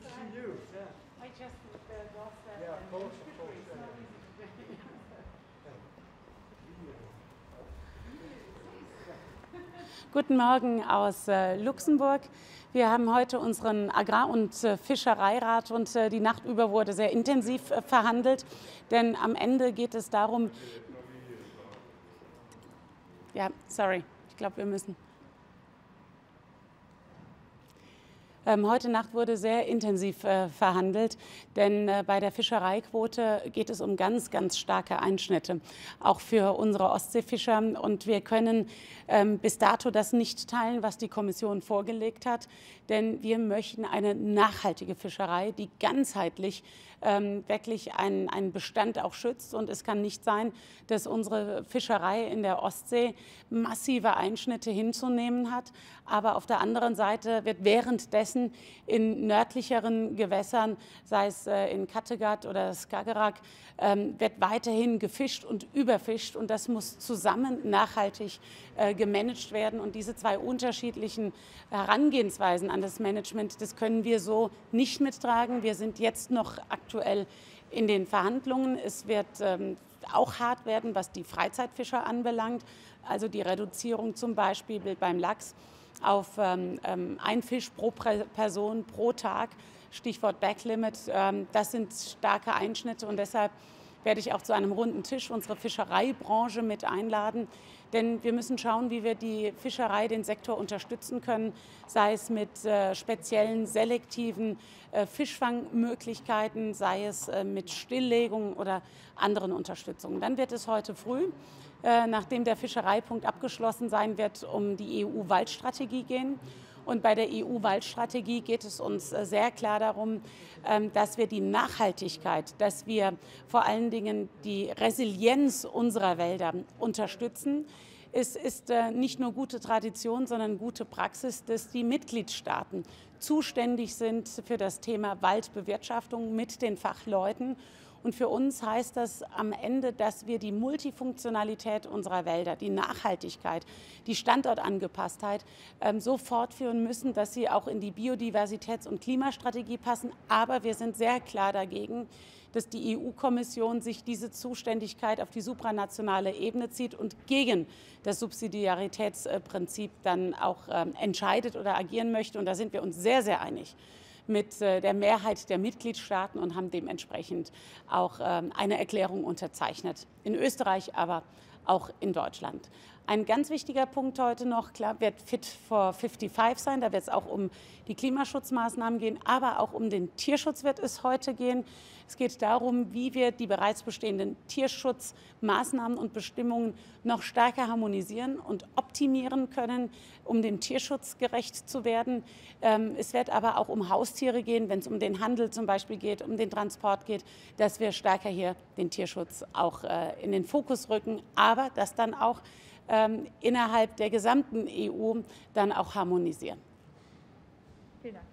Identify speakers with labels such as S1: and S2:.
S1: Good to see you. Yeah.
S2: I just uh, lost that.
S1: Yeah, of course, of yeah.
S2: Guten Morgen aus äh, Luxemburg. Wir haben heute unseren Agrar- und äh, Fischereirat und äh, die Nacht über wurde sehr intensiv äh, verhandelt, denn am Ende geht es darum. Ja, sorry, ich glaube, wir müssen. Ähm, heute Nacht wurde sehr intensiv äh, verhandelt, denn äh, bei der Fischereiquote geht es um ganz, ganz starke Einschnitte, auch für unsere Ostseefischer. Und wir können ähm, bis dato das nicht teilen, was die Kommission vorgelegt hat, denn wir möchten eine nachhaltige Fischerei, die ganzheitlich ähm, wirklich einen, einen Bestand auch schützt. Und es kann nicht sein, dass unsere Fischerei in der Ostsee massive Einschnitte hinzunehmen hat, aber auf der anderen Seite wird währenddessen in nördlicheren Gewässern, sei es äh, in Kattegat oder Skagerrak, ähm, wird weiterhin gefischt und überfischt und das muss zusammen nachhaltig äh, gemanagt werden. Und diese zwei unterschiedlichen Herangehensweisen an das Management, das können wir so nicht mittragen. Wir sind jetzt noch aktuell in den Verhandlungen. Es wird ähm, auch hart werden, was die Freizeitfischer anbelangt, also die Reduzierung zum Beispiel beim Lachs auf ähm, ähm, ein Fisch pro Person pro Tag, Stichwort Backlimit. Ähm, das sind starke Einschnitte und deshalb werde ich auch zu einem runden Tisch unsere Fischereibranche mit einladen. Denn wir müssen schauen, wie wir die Fischerei, den Sektor unterstützen können, sei es mit äh, speziellen selektiven äh, Fischfangmöglichkeiten, sei es äh, mit Stilllegung oder anderen Unterstützungen. Dann wird es heute früh äh, nachdem der Fischereipunkt abgeschlossen sein wird, um die EU-Waldstrategie gehen. Und bei der EU-Waldstrategie geht es uns äh, sehr klar darum, ähm, dass wir die Nachhaltigkeit, dass wir vor allen Dingen die Resilienz unserer Wälder unterstützen. Es ist äh, nicht nur gute Tradition, sondern gute Praxis, dass die Mitgliedstaaten zuständig sind für das Thema Waldbewirtschaftung mit den Fachleuten und für uns heißt das am Ende, dass wir die Multifunktionalität unserer Wälder, die Nachhaltigkeit, die Standortangepasstheit ähm, so fortführen müssen, dass sie auch in die Biodiversitäts- und Klimastrategie passen. Aber wir sind sehr klar dagegen, dass die EU-Kommission sich diese Zuständigkeit auf die supranationale Ebene zieht und gegen das Subsidiaritätsprinzip dann auch ähm, entscheidet oder agieren möchte. Und da sind wir uns sehr, sehr einig mit äh, der Mehrheit der Mitgliedstaaten und haben dementsprechend auch ähm, eine Erklärung unterzeichnet. In Österreich, aber auch in Deutschland. Ein ganz wichtiger Punkt heute noch, klar, wird Fit for 55 sein. Da wird es auch um die Klimaschutzmaßnahmen gehen, aber auch um den Tierschutz wird es heute gehen. Es geht darum, wie wir die bereits bestehenden Tierschutzmaßnahmen und Bestimmungen noch stärker harmonisieren und optimieren können, um dem Tierschutz gerecht zu werden. Ähm, es wird aber auch um Haustiere gehen, wenn es um den Handel zum Beispiel geht, um den Transport geht, dass wir stärker hier den Tierschutz auch äh, in den Fokus rücken, aber dass dann auch innerhalb der gesamten EU dann auch harmonisieren.
S3: Vielen Dank.